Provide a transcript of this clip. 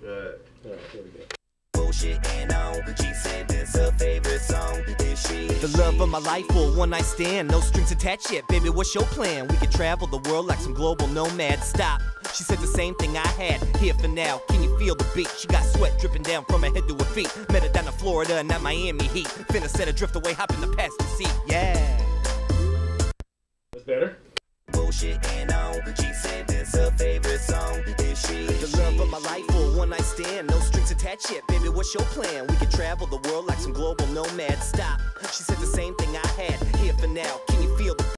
Good. All right, here we go. She said this her favorite song. The love of my life for one night stand. No strings attached yet, baby. What's your plan? We could travel the world like some global nomads. Stop. She said the same thing I had. Here for now. Can you feel the beat? She got sweat dripping down from her head to her feet. Met her down in Florida, not Miami Heat. Finna set her drift away, hop in the passenger seat. Yeah. That's better. bullshitting on. She said No strings attached yet, baby. What's your plan? We could travel the world like some global nomads. Stop. She said the same thing I had. Here for now. Can you feel the